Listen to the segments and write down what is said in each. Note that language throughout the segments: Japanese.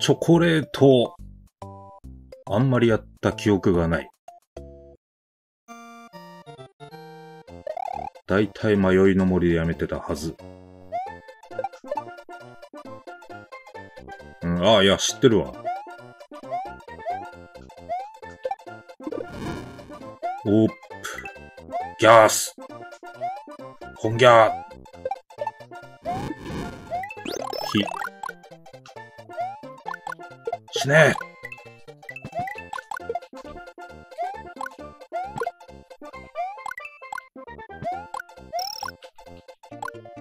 チョコレート、あんまりやった記憶がない。だいたい迷いの森でやめてたはず。うん、ああ、いや、知ってるわ。オープ。ギャース。ホンギャー。火。死ね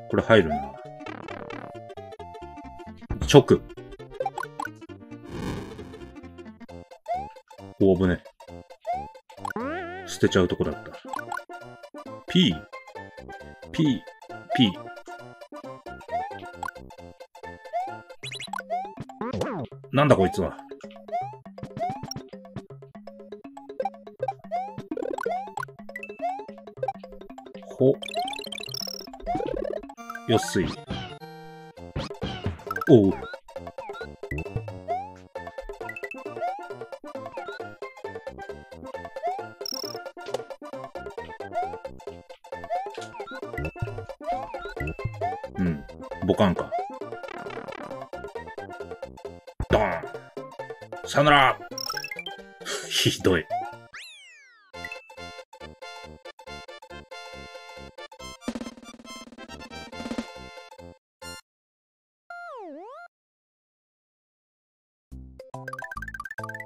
これ入るな。直。お危ね。捨てちゃうとこだった。P。P。P。なんだこいつは。ほ。よっすい。おう。うん。ボカンか。さよなら ひどい。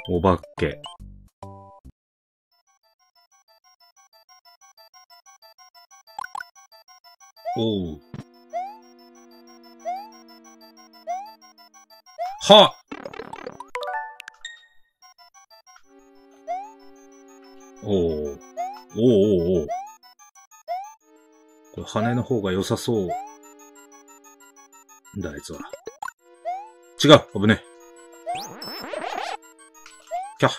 お化け。おう。はおおおおおおこれ羽の方が良さそう。だ、あいつは。違う危ねえ。キャッ。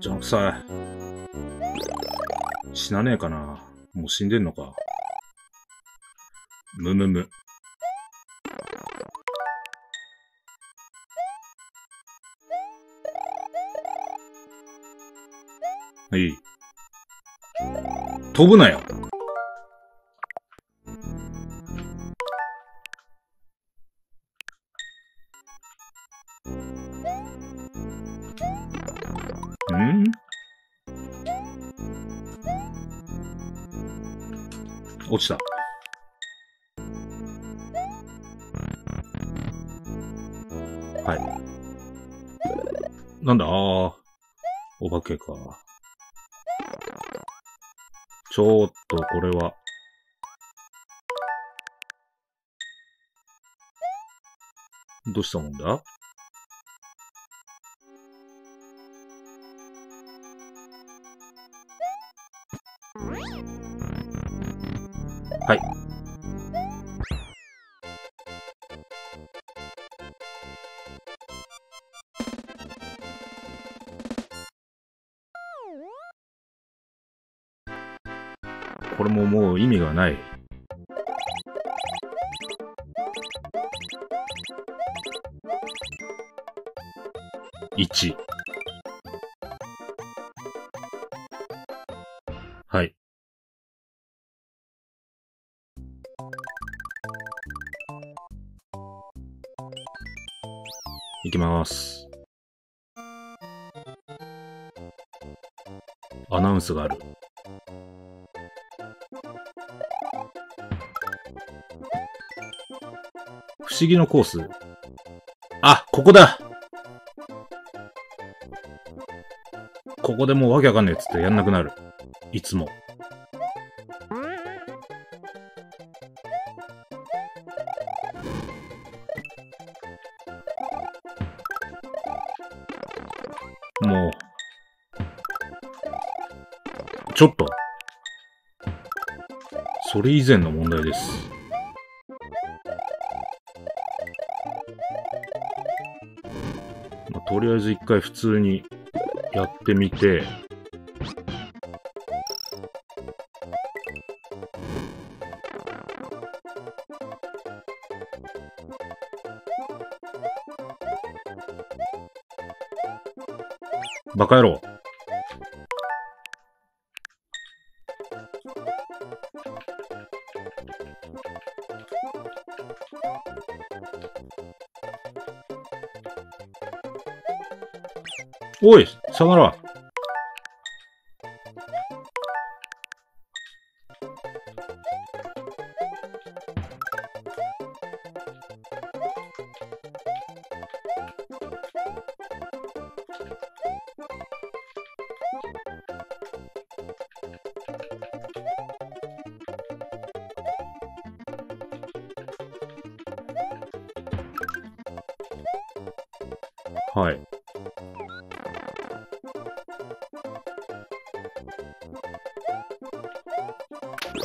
じゃあさ、死なねえかなもう死んでんのか。むむむ。飛ぶなよ。ん？落ちた。はい。なんだ？あー。お化けか。ちょっと、これは。どうしたもんだ？これももう意味がない。1。はい。いきます。アナウンスがある。不思議のコース。あ、ここだここでもうわけわかんねえっつってやんなくなる。いつも。もう。ちょっと。それ以前の問題です。とりあえず一回普通にやってみて、バカ野郎。おい、さよなら。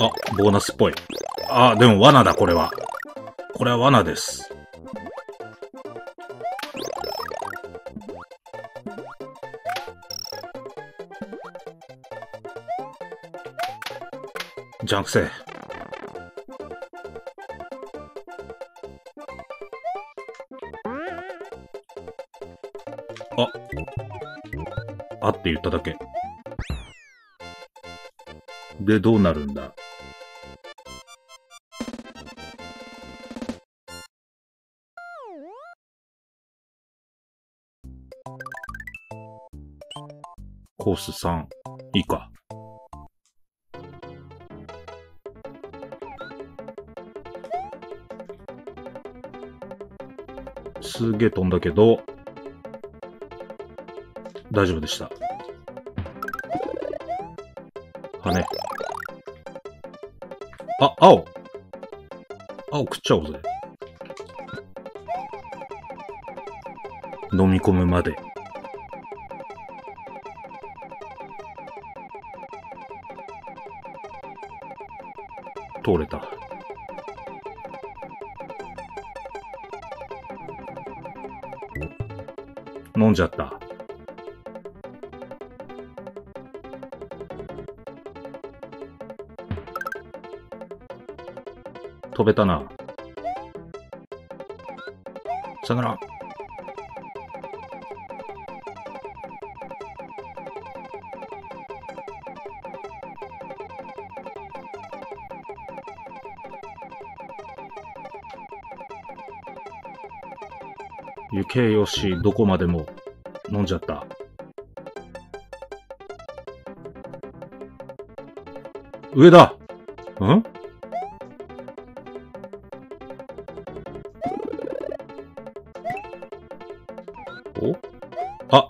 あ、ボーナスっぽい。あ、でも罠だ、これは。これは罠です。ジャンクせあ。あって言っただけ。で、どうなるんだ？コース3。いいか。すげえ飛んだけど、大丈夫でした。羽。あ、青青食っちゃおうぜ。飲み込むまで。飲んじゃった。飛べたな。さよなら。行けよし、どこまでも飲んじゃった。上だん？お？あ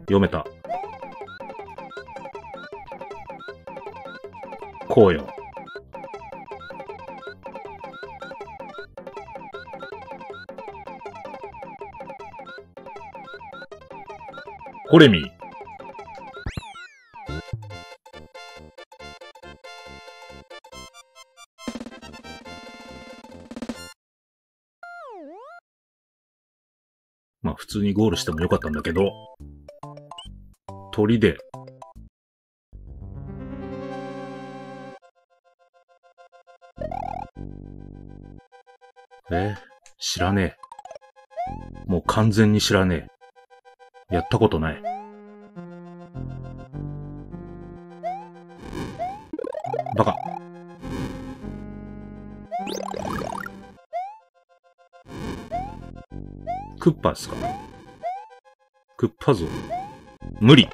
読めた。こうよ。ホレミ。まあ普通にゴールしてもよかったんだけど、鳥で。え？知らねえ。もう完全に知らねえ。やったことない。バカ。クッパですか？クッパ像。無理。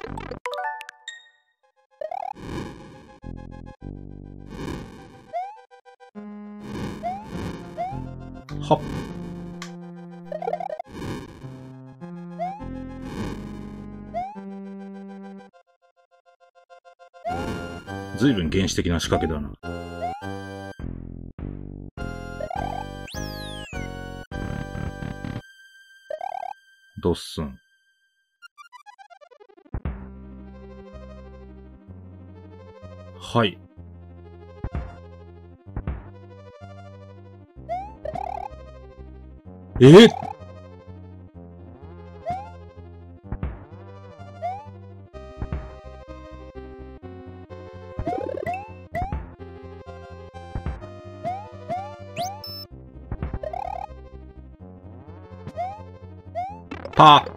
ずいぶん原始的な仕掛けだな。ドッスン。はい。え？パー。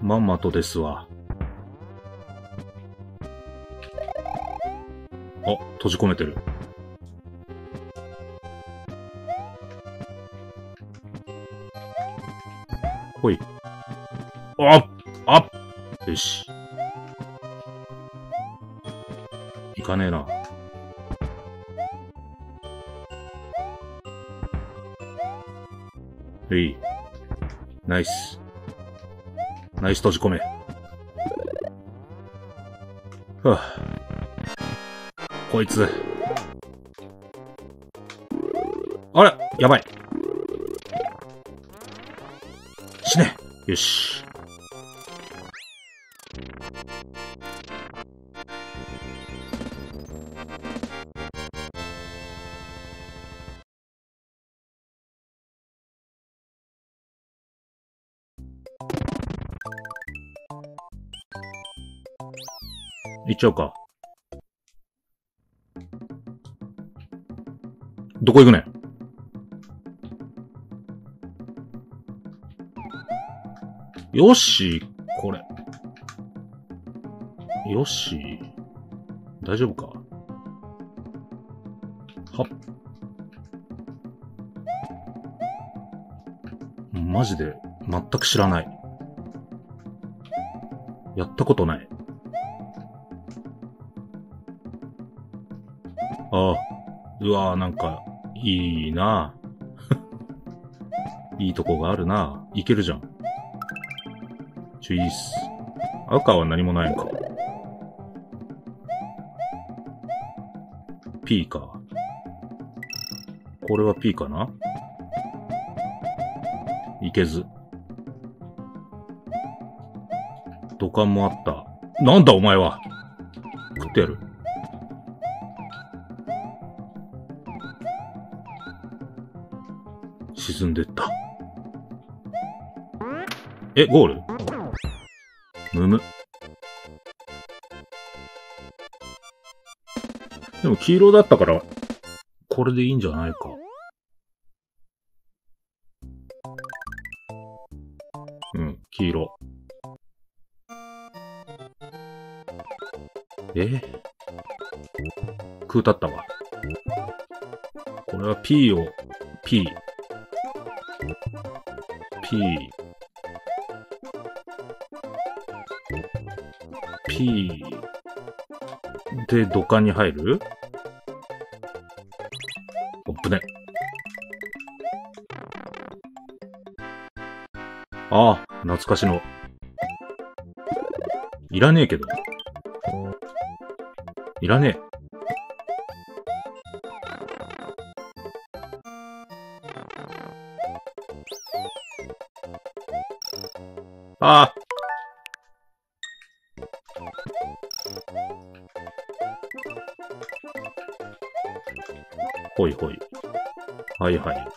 まんまとですわ。あ、閉じ込めてる。ほい。あっあっよし。いかねえな。いい。ナイス。ナイス閉じ込め。はぁ、こいつ。あれやばい。死ね。よし。行っちゃうか。どこ行くねよし、これ。よし。大丈夫か？はっ。マジで、全く知らない。やったことない。あ、うわ、なんか、いいな いいとこがあるないけるじゃん。ちょ、いいっす。赤は何もないんか。P か。これは P かないけず。土管もあった。なんだお前は食ってやる。沈んでった。え、ゴール？むむ。でも黄色だったから、これでいいんじゃないか。うん、黄色。え？空立ったわ。これは P を、P。P。P で土管に入る？おっぶね。ああ、懐かしの。いらねえけど。いらねえ。ああ。ほいほい。はいはい。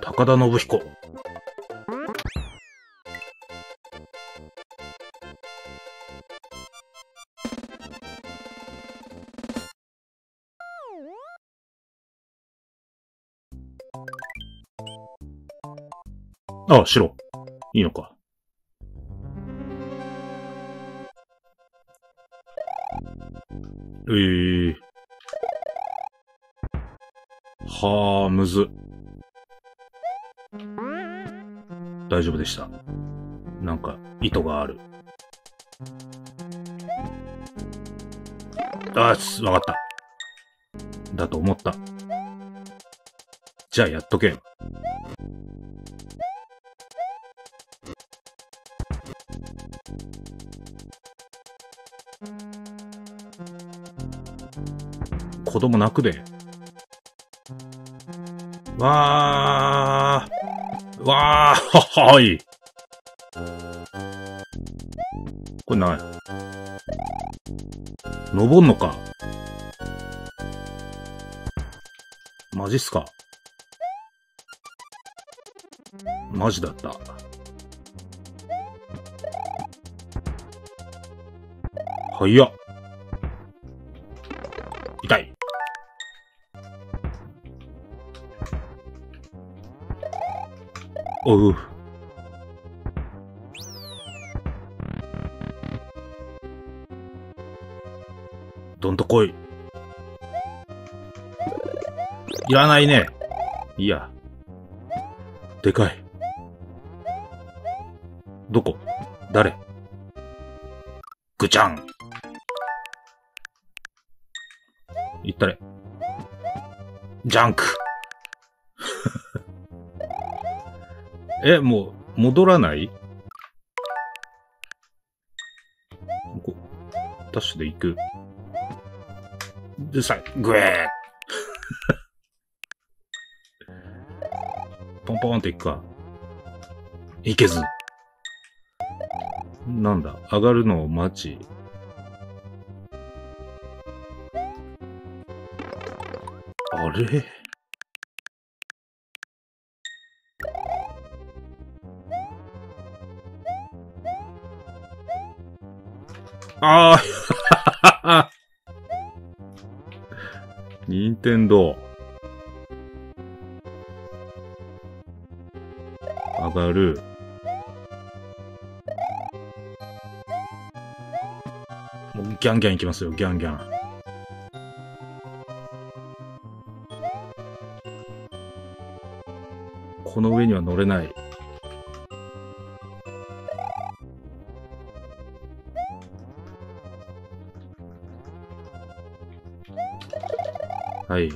高田信彦。あ、白。いいのか。ええー。はあ、むず。大丈夫でした。なんか、意図がある。あー、わかった。だと思った。じゃあやっとけ。子供泣くで。わー。わー、は、はい。これ何登んのか？マジっすか？マジだった。早っ。追う。どんと来い。いらないね。いや。でかい。どこ？誰？ぐちゃん。いったれ。ジャンク。え、もう、戻らない？ここダッシュで行く。でさ、ぐえー ポンポンって行くか。行けず。なんだ、上がるのを待ち。あれ？ああ任天堂上がる。もうギャンギャンいきますよ、ギャンギャン。この上には乗れない。はい。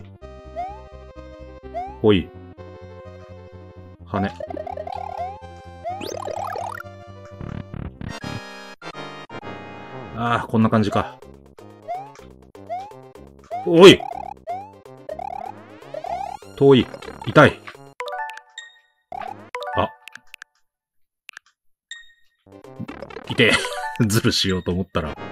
ほい。羽。ああ、こんな感じか。おい遠い。痛い。あ。痛え。ズルしようと思ったら。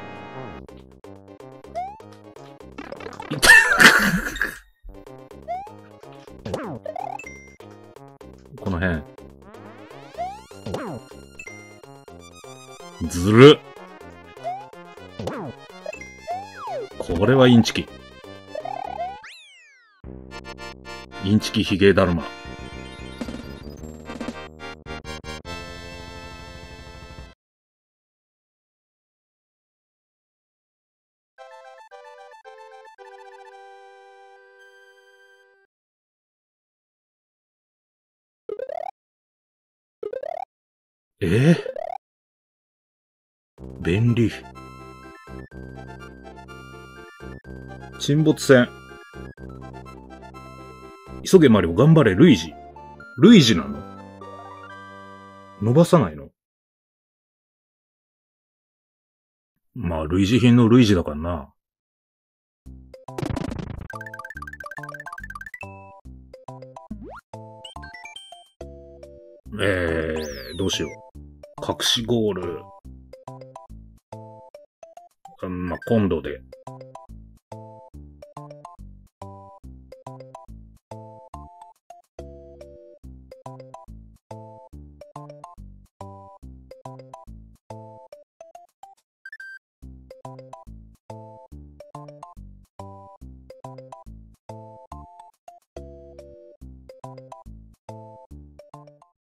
るこれはインチキ。インチキヒゲだるま。え？便利。沈没船。急げマリオ頑張れ、ルイージ。ルイージなの？伸ばさないの？まあ、類似品のルイージだからな。えー、どうしよう。隠しゴール。まあ、今度で。